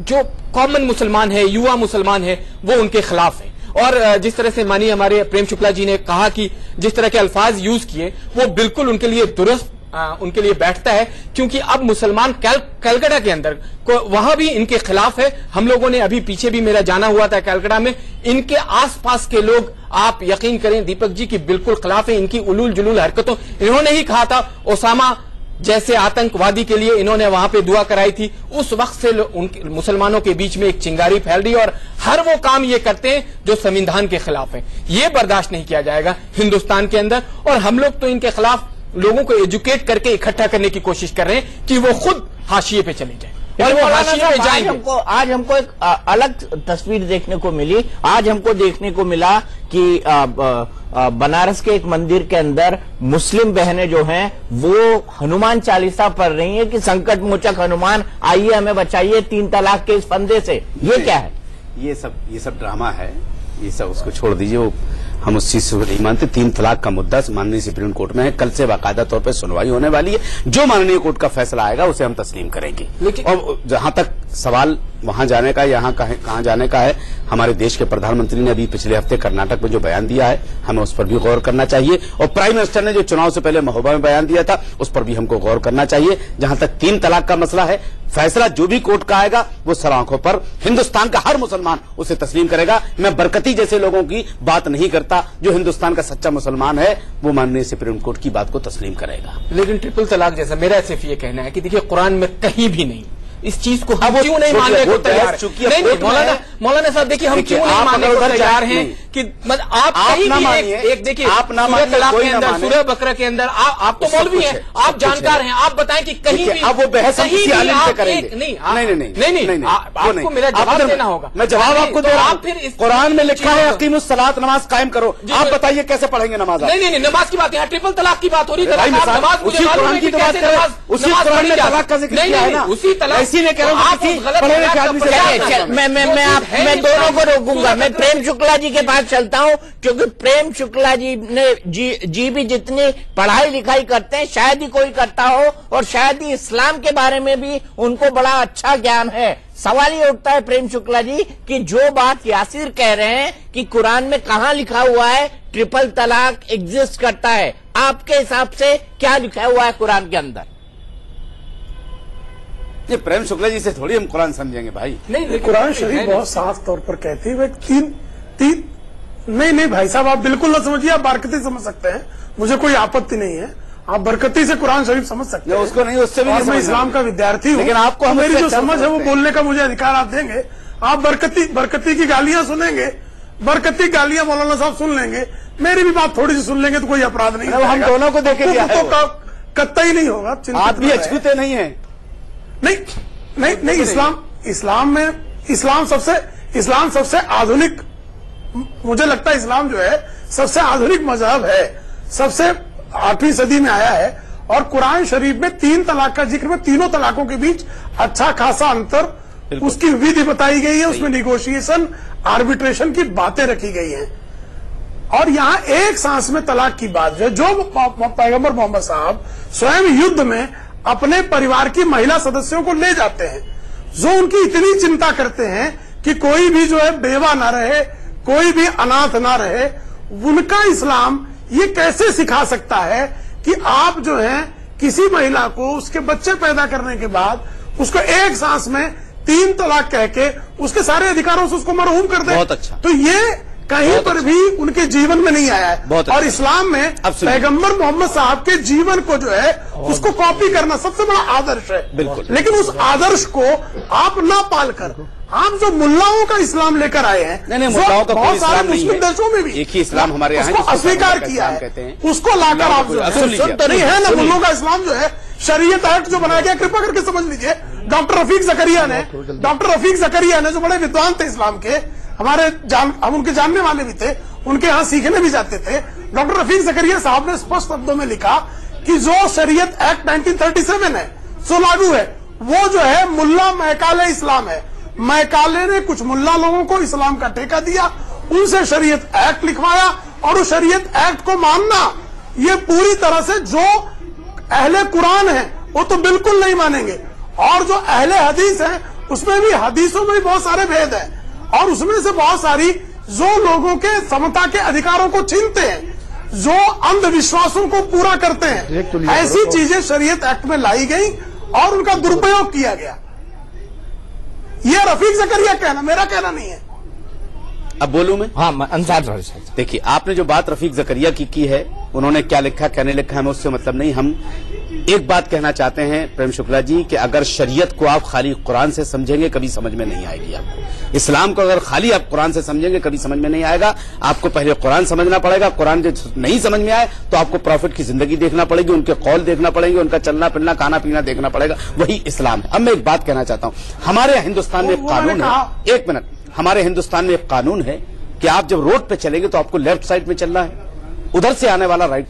[SPEAKER 5] जो कॉमन मुसलमान है, युवा मुसलमान है, वो उनके खिलाफ है। और जिस तरह से मानिए हमारे प्रेम शुक्ला जी ने कहा कि जिस तरह के अल्फाज यूज़ किए, वो बिल्कुल उनके लिए दुरुस्त अ, उनके लिए बैठता है क्योंकि अब मुसलमान कैल, कैलकाटा के अंदर को वहाँ भी इनके खिलाफ है। हम लोगों ने अभी पीछे भी मेरा जाना हुआ था कैलकाटा में। इनके आसपास के लोग आप यकीन करें दीपक जी की बिल्कुल खिलाफ है इनकी उलूल जुलूल हरकतों। इन्होंने ही कहा था ओसामा जैसे आतंकवादी के लिए इन्होंने वहाँ पे दुआ कराई थी। उस वक्त से मुसलमानों के बीच में एक चिंगारी फैल रही और हर वो काम ये करते हैं जो संविधान के खिलाफ है। ये बर्दाश्त नहीं किया जाएगा हिंदुस्तान के अंदर और हम लोग तो इनके खिलाफ लोगों को एजुकेट करके इकट्ठा करने की कोशिश कर रहे हैं कि वो खुद हाशिए पे चले जाए। और वो हाशिए पे
[SPEAKER 2] आज हमको आज हमको एक अलग तस्वीर देखने को मिली। आज हमको देखने को मिला कि बनारस के एक मंदिर के अंदर मुस्लिम बहनें जो हैं वो हनुमान चालीसा पढ़ रही हैं कि संकट मोचक हनुमान आइए हमें बचाइए तीन तलाक के इस फंदे से। ये क्या है?
[SPEAKER 3] ये सब ये सब ड्रामा है। ये सब उसको छोड़ दीजिए। वो हम उस चीज़ से नहीं मानते। तीन तलाक का मुद्दा माननीय सुप्रीम कोर्ट में है। कल से बाकायदा तौर पर सुनवाई होने वाली है। जो माननीय कोर्ट का फैसला आएगा उसे हम तस्लीम करेंगे।
[SPEAKER 5] लेकिन-
[SPEAKER 3] और जहाँ तक सवाल वहाँ जाने का यहाँ कहे- जाने का है। हमारे देश के प्रधानमंत्री ने अभी पिछले हफ़्ते कर्नाटक में जो बयान दिया है, हमें उस पर भी गौर करना चाहिए। और प्राइम मिनिस्टर ने जो चुनाव से पहले महोबा में बयान दिया था, उस पर भी हमको गौर करना चाहिए। जहाँ तक तीन तलाक का मसला है, फैसला जो भी कोर्ट का आएगा, वो सर आँखों पर हिंदुस्तान का हर मुसलमान उसे तस्लीम करेगा। मैं बरकती जैसे लोगों की बात नहीं करता, जो हिंदुस्तान का सच्चा मुसलमान है, वो माननीय सुप्रीम कोर्ट की बात को तस्लीम करेगा।
[SPEAKER 5] लेकिन ट्रिपल तलाक जैसा मेरा सिर्फ़ ये कहना है कि देखिए, कुरान में कहीं भी नहीं इस चीज़ को हम क्यों नहीं मानने को तैयार
[SPEAKER 3] चूँकि
[SPEAKER 5] नहीं नहीं मौलाना। मौलाना साहब देखिए हम क्यों नहीं मानने को तैयार हैं कि मतलब आप
[SPEAKER 3] आप
[SPEAKER 5] कहीं
[SPEAKER 3] ना
[SPEAKER 5] भी एक, देखिए
[SPEAKER 3] आप ना मानिए,
[SPEAKER 5] तलाक
[SPEAKER 3] कोई
[SPEAKER 5] के अंदर। सूरह बकरा के अंदर आप आप तो मौलवी हैं आप जानकार
[SPEAKER 3] है।
[SPEAKER 5] आप बताएँ कि कहीं भी
[SPEAKER 3] अब वो बहस
[SPEAKER 5] आप
[SPEAKER 3] करेंगे।
[SPEAKER 5] नहीं
[SPEAKER 3] नहीं, नहीं, नहीं,
[SPEAKER 5] आप- आपको मेरा जवाब देना होगा
[SPEAKER 3] मैं जवाब आपको
[SPEAKER 5] तो
[SPEAKER 3] दे रहा
[SPEAKER 5] आप फिर
[SPEAKER 3] हूँ कुरान में लिखा है अकीम सलात नमाज़ कायम करो आप
[SPEAKER 5] तो-
[SPEAKER 3] बताइए कैसे पढ़ेंगे नमाज़
[SPEAKER 5] नहीं नहीं नमाज़ की बात यहाँ ट्रिपल तलाक की बात हो रही है आप
[SPEAKER 3] उसी कुरान की
[SPEAKER 5] कि
[SPEAKER 3] तो बात
[SPEAKER 5] कैसे
[SPEAKER 3] करें।
[SPEAKER 5] नमाज़
[SPEAKER 3] उसी कुरान में तलाक का ज़िक्र है ना।
[SPEAKER 5] उसी तलाक
[SPEAKER 3] नहीं कह रहा हूँ।
[SPEAKER 2] मैं मैं आप मैं दोनों को रोकूँगा। मैं प्रेम शुक्ला जी के पास चलता हूँ क्योंकि प्रेम शुक्ला जी ने जी जी भी जितनी पढ़ाई लिखाई करते हैं शायद ही कोई करता हो और शायद ही इस्लाम के बारे में भी उनको बड़ा अच्छा ज्ञान है। सवाल ये उठता है प्रेम शुक्ला जी कि जो बात यासिर कह रहे हैं कि कुरान में कहा लिखा हुआ है ट्रिपल तलाक एग्जिस्ट करता है आपके हिसाब से क्या लिखा हुआ है कुरान के अंदर?
[SPEAKER 3] ये प्रेम शुक्ला जी से थोड़ी हम कुरान समझेंगे भाई।
[SPEAKER 5] नहीं
[SPEAKER 6] कुरान शरीफ बहुत साफ़ तौर पर कहती है तीन तीन नहीं नहीं भाई साहब आप बिल्कुल ना समझिए आप बरकती समझ सकते हैं। मुझे कोई आपत्ति नहीं है। आप बरकती से कुरान शरीफ समझ सकते हैं।
[SPEAKER 3] उसको नहीं, उससे भी
[SPEAKER 6] मैं इस्लाम का विद्यार्थी हूँ।
[SPEAKER 3] लेकिन आपको
[SPEAKER 6] तो मेरी जो समझ है वो बोलने का मुझे अधिकार आप देंगे। आप बरकती बरकती की गालियाँ सुनेंगे। बरकती गालियाँ मौलाना साहब सुन लेंगे। मेरी भी बात थोड़ी सी सुन लेंगे तो कोई अपराध नहीं
[SPEAKER 3] हम दोनों को देखेंगे
[SPEAKER 6] तो-
[SPEAKER 3] दिया है
[SPEAKER 6] तो
[SPEAKER 3] वो।
[SPEAKER 6] क- कतई नहीं होगा
[SPEAKER 3] आप भी अछूते नहीं है।
[SPEAKER 6] नहीं नहीं नहीं इस्लाम इस्लाम में इस्लाम सबसे इस्लाम सबसे आधुनिक मुझे लगता है इस्लाम जो है सबसे आधुनिक मज़हब है। सबसे आठवीं सदी में आया है और कुरान शरीफ में तीन तलाक का ज़िक्र में तीनों तलाकों के बीच अच्छा खासा अंतर उसकी विधि बताई गई है उसमें निगोशिएशन आर्बिट्रेशन की बातें रखी गई हैं। और यहाँ एक सांस में तलाक की बात जो है जो पैगंबर मोहम्मद साहब स्वयं युद्ध में अपने परिवार की महिला सदस्यों को ले जाते हैं जो उनकी इतनी चिंता करते हैं कि कोई भी जो है बेवा ना रहे कोई भी अनाथ ना रहे उनका इस्लाम ये कैसे सिखा सकता है कि आप जो है किसी महिला को उसके बच्चे पैदा करने के बाद उसको एक सांस में तीन तलाक कह के उसके सारे अधिकारों से उसको मरहूम कर दे
[SPEAKER 3] बहुत अच्छा।
[SPEAKER 6] तो ये कहीं पर
[SPEAKER 3] अच्छा।
[SPEAKER 6] भी उनके जीवन में नहीं आया है
[SPEAKER 3] बहुत अच्छा।
[SPEAKER 6] और इस्लाम में। पैगंबर मोहम्मद साहब के जीवन को जो है उसको कॉपी करना सबसे बड़ा आदर्श है
[SPEAKER 3] बिल्कुल।
[SPEAKER 6] लेकिन उस आदर्श को आप ना पाल कर आप जो मुल्लाओं का इस्लाम लेकर आए हैं
[SPEAKER 3] नहीं, नहीं, मुल्लाओं का
[SPEAKER 6] बहुत सारे मुस्लिम देशों में भी
[SPEAKER 3] एक ही इस्लाम हमारे यहाँ
[SPEAKER 6] अस्वीकार किया है
[SPEAKER 3] कहते हैं।
[SPEAKER 6] उसको लाकर आप जो है तो है ना मुल्लों का इस्लाम जो है शरीयत एक्ट जो बनाया गया कृपा करके समझ लीजिए डॉक्टर रफीक जकरिया ने डॉक्टर रफीक जकरिया ने जो बड़े विद्वान थे इस्लाम के हमारे जान हम उनके जानने वाले भी थे उनके यहाँ सीखने भी जाते थे डॉक्टर रफीक जकरिया साहब ने स्पष्ट शब्दों में लिखा कि जो शरीयत एक्ट 1937 है सो लागू है वो जो है मुल्ला महकाले इस्लाम है। महकाले ने कुछ मुल्ला लोगों को इस्लाम का ठेका दिया उनसे शरीयत एक्ट लिखवाया और उस शरीयत एक्ट को मानना ये पूरी तरह से जो अहले कुरान है वो तो बिल्कुल नहीं मानेंगे। और जो अहले हदीस है उसमें भी हदीसों में भी बहुत सारे भेद है। और उसमें से बहुत सारी जो लोगों के समता के अधिकारों को छीनते हैं जो अंधविश्वासों को पूरा करते
[SPEAKER 7] तो
[SPEAKER 6] हैं ऐसी चीज़ें शरीयत एक्ट में लाई गई और उनका दुरुपयोग किया गया। यह रफीक जकरिया कहना मेरा कहना नहीं है।
[SPEAKER 3] अब बोलूँ मैं?
[SPEAKER 2] हाँ मैं- अंसार साहब।
[SPEAKER 3] देखिए आपने जो बात रफीक जकरिया की की है उन्होंने क्या लिखा क्या नहीं लिखा हमें उससे मतलब नहीं। हम एक बात कहना चाहते हैं प्रेम शुक्ला जी कि अगर शरीयत को आप खाली कुरान से समझेंगे कभी समझ में नहीं आएगी आपको। इस्लाम को अगर खाली आप कुरान से समझेंगे कभी समझ में नहीं आएगा। आपको पहले कुरान समझना पड़ेगा कुरान जो नहीं समझ में आए तो आपको प्रॉफिट की ज़िंदगी देखना पड़ेगी उनके कौल देखना पड़ेंगे उनका चलना फिरना खाना पीना देखना पड़ेगा। वही इस्लाम है। अब मैं एक बात कहना चाहता हूँ। हमारे हिंदुस्तान में कानून है। एक मिनट। हमारे हिंदुस्तान में एक कानून है कि आप जब रोड पे चलेंगे तो आपको लेफ़्ट साइड में चलना है। उधर से आने वाला राइट,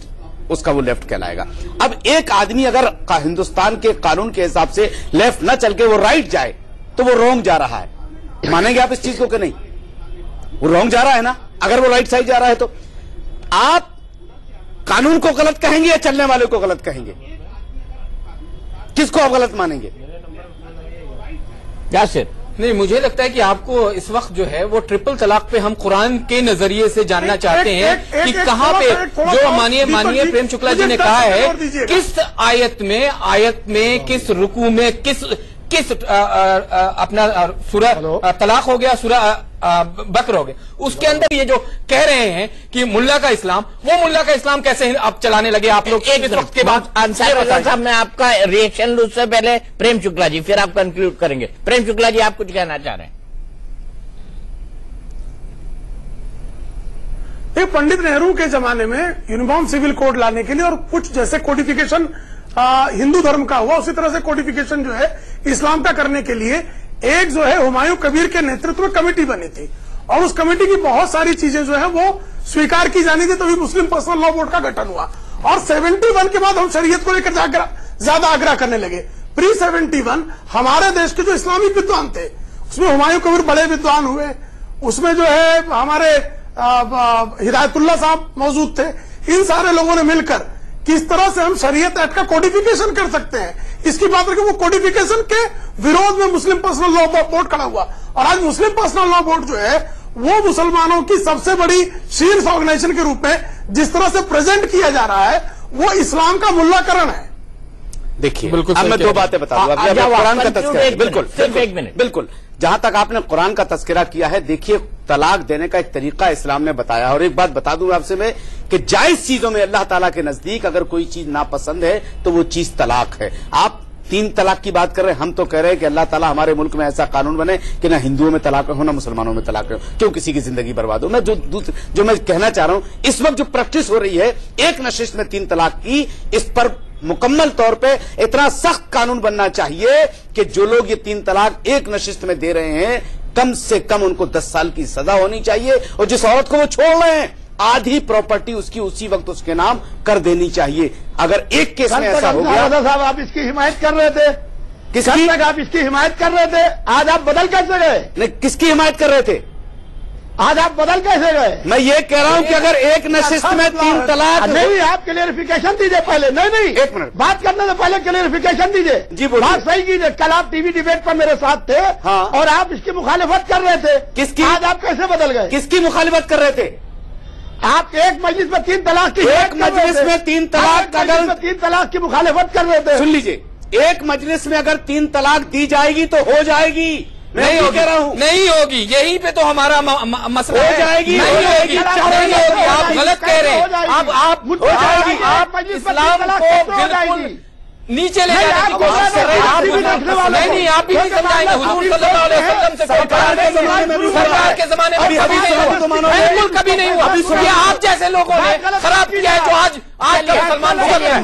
[SPEAKER 3] उसका वो लेफ़्ट कहलाएगा। अब एक आदमी अगर हिंदुस्तान के कानून के हिसाब से लेफ़्ट न चल के वो राइट जाए तो वो रोंग जा रहा है। मानेंगे आप इस चीज़ को कि नहीं? वो रोंग जा रहा है ना? अगर वो राइट साइड जा रहा है तो। आप कानून को गलत कहेंगे या चलने वाले को गलत कहेंगे? किसको आप गलत मानेंगे?
[SPEAKER 2] यासिर
[SPEAKER 5] नहीं मुझे लगता है कि आपको इस वक्त जो है वो ट्रिपल तलाक पे हम कुरान के नज़रिए से जानना
[SPEAKER 6] एक-
[SPEAKER 5] चाहते हैं
[SPEAKER 6] एक- एक-
[SPEAKER 5] कि कहाँ पे जो मानिए मानिए प्रेम शुक्ला जी ने कहा है किस आयत में आयत में किस रुकू में किस किस अपना सूरह तलाक हो गया सूरह अ, बकर हो गया उसके अंदर ये जो कह रहे हैं कि मुल्ला का इस्लाम वो मुल्ला का इस्लाम कैसे आप चलाने लगे? आप लोग
[SPEAKER 2] एक
[SPEAKER 5] वक्त के बाद बताइए।
[SPEAKER 2] साहब मैं आपका रिएक्शन लूँ उससे पहले प्रेम शुक्ला जी फिर आप कंक्लूड करेंगे। प्रेम शुक्ला जी आप कुछ कहना चाह रहे हैं?
[SPEAKER 6] ये पंडित नेहरू के जमाने में यूनिफॉर्म सिविल कोड लाने के लिए और कुछ जैसे कोडिफिकेशन हिंदू धर्म का हुआ उसी तरह से कोडिफिकेशन जो है इस्लाम का करने के लिए एक जो है हुमायूं कबीर के नेतृत्व में कमेटी बनी थी। और उस कमेटी की बहुत सारी चीज़ें जो है वो स्वीकार की जानी थी तभी मुस्लिम पर्सनल लॉ बोर्ड का गठन हुआ। और 71 के बाद हम शरीयत को लेकर ज़्यादा आग्रह करने लगे। प्री 71 हमारे देश के जो इस्लामी विद्वान थे उसमें हुमायूं कबीर बड़े विद्वान हुए। उसमें जो है हमारे आ, साहब मौजूद थे। इन सारे लोगों ने मिलकर किस तरह से हम शरीयत एक्ट का कोडिफिकेशन कर सकते हैं? इसकी बात रखें, वो कोडिफिकेशन के विरोध में मुस्लिम पर्सनल लॉ बोर्ड खड़ा हुआ। और आज मुस्लिम पर्सनल लॉ बोर्ड जो है, वो मुसलमानों की सबसे बड़ी शीर्ष ऑर्गेनाइजेशन के रूप में जिस तरह से प्रेजेंट किया जा रहा है, वो इस्लाम का मुल्लाकरण है।
[SPEAKER 3] देखिए
[SPEAKER 5] बिल्कुल
[SPEAKER 3] अब मैं दो बातें बता दूँ। अभी कुरान का तस्करा बिल्कुल
[SPEAKER 2] सिर्फ़
[SPEAKER 3] बिल्कुल,
[SPEAKER 2] एक मिनट।
[SPEAKER 3] बिल्कुल। जहाँ तक आपने कुरान का तस्करा किया है देखिए तलाक देने का एक तरीका इस्लाम ने बताया और एक बात बता दूँ आपसे मैं कि जायज़ चीज़ों में अल्लाह ताला के नज़दीक अगर कोई चीज़ नापसंद है तो वो चीज़ तलाक है। आप तीन तलाक की बात कर रहे हैं। हम तो कह रहे हैं कि अल्लाह ताला हमारे मुल्क में ऐसा कानून बने कि ना हिंदुओं में तलाक हो, ना मुसलमानों में तलाक हो। क्यों किसी की ज़िंदगी बर्बाद हो? मैं जो जो मैं कहना चाह रहा हूँ, इस वक्त जो प्रैक्टिस हो रही है, एक नशिश में तीन तलाक की, इस पर मुकम्मल तौर पे इतना सख्त कानून बनना चाहिए कि जो लोग ये तीन तलाक एक नशिस्त में दे रहे हैं, कम से कम उनको दस साल की सजा होनी चाहिए और जिस औरत को वो छोड़ रहे हैं आधी प्रॉपर्टी उसकी उसी वक्त उसके नाम कर देनी चाहिए। अगर एक केस में ऐसा हो गया
[SPEAKER 7] साहब आप इसकी हिमायत कर रहे थे।
[SPEAKER 3] किसकी?
[SPEAKER 7] तक आप इसकी हिमायत कर रहे थे। आज आप बदल कैसे गए?
[SPEAKER 3] नहीं किसकी हिमायत कर रहे थे?
[SPEAKER 7] आज आप बदल कैसे गए?
[SPEAKER 3] मैं ये कह रहा हूँ कि अगर एक नशिस्त में तीन तलाक
[SPEAKER 7] नहीं आप क्लियरिफिकेशन दीजिए पहले। नहीं नहीं।
[SPEAKER 3] एक मिनट।
[SPEAKER 7] बात करने से पहले क्लियरिफिकेशन दीजिए।
[SPEAKER 3] जी, बोलिए।
[SPEAKER 7] बात सही कीजिए। कल आप टीवी डिबेट पर मेरे साथ थे
[SPEAKER 3] हाँ।
[SPEAKER 7] और आप इसकी मुखालिफत कर रहे थे।
[SPEAKER 3] किसकी?
[SPEAKER 7] आज आप कैसे बदल गए?
[SPEAKER 3] किसकी मुखालिफत कर रहे थे?
[SPEAKER 7] आप एक मजलिस में तीन तलाक की
[SPEAKER 3] एक मजलिस में तीन तलाक अगर-
[SPEAKER 7] तीन तलाक की मुखालिफत कर रहे थे।
[SPEAKER 3] सुन लीजिए एक मजलिस में अगर तीन तलाक दी जाएगी तो हो जाएगी।
[SPEAKER 5] नहीं होगी।
[SPEAKER 3] कह रहा हूँ।
[SPEAKER 5] नहीं होगी। यहीं पे तो हमारा मसला
[SPEAKER 3] हो जाएगी,
[SPEAKER 5] नहीं होगी। नहीं होगी। आप गलत कह रहे हैं। आप आप हो जाएगी
[SPEAKER 7] आप
[SPEAKER 5] इस्लाम को बिल्कुल? नीचे ले
[SPEAKER 7] नहीं,
[SPEAKER 5] जाने हैं
[SPEAKER 7] हैं,
[SPEAKER 5] बिल्कुल- नहीं आप भी नहीं समझाएँगे हुजूर सल्लल्लाहु अलैहि वसल्लम से
[SPEAKER 3] सरकार के जमाने में
[SPEAKER 5] कभी नहीं हुआ।
[SPEAKER 3] तो
[SPEAKER 5] बिल्कुल कभी नहीं हुआ। आप जैसे लोगों ने खराब किया है जो आज आज का मुसलमान रहे हैं।